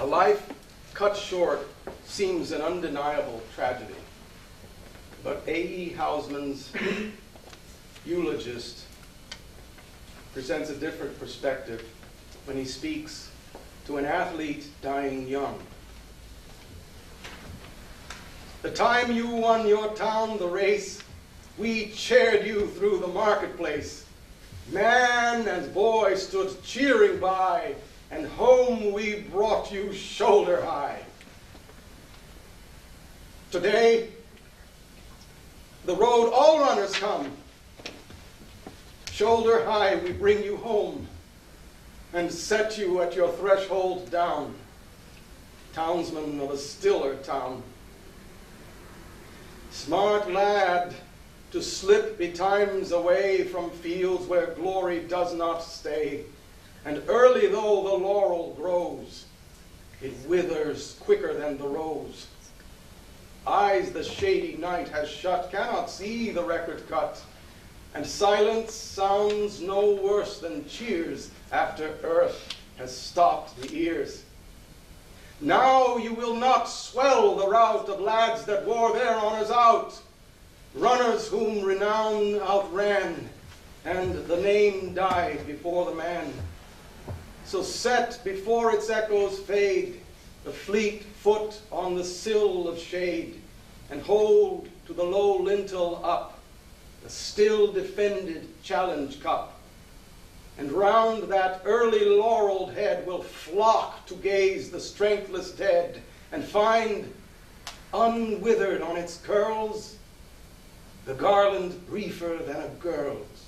A life cut short seems an undeniable tragedy. But A.E. Housman's eulogist presents a different perspective when he speaks to an athlete dying young. The time you won your town the race, we cheered you through the marketplace. Man and boy stood cheering by, and home we brought you shoulder high. Today, the road all runners come. Shoulder high, we bring you home and set you at your threshold down, townsman of a stiller town. Smart lad, to slip betimes away from fields where glory does not stay. And early though the laurel grows, it withers quicker than the rose. Eyes the shady night has shut cannot see the record cut, and silence sounds no worse than cheers after earth has stopped the ears. Now you will not swell the rout of lads that wore their honors out, runners whom renown outran, and the name died before the man. So set before its echoes fade, the fleet foot on the sill of shade, and hold to the low lintel up the still defended challenge cup. And round that early laureled head will flock to gaze the strengthless dead, and find unwithered on its curls the garland briefer than a girl's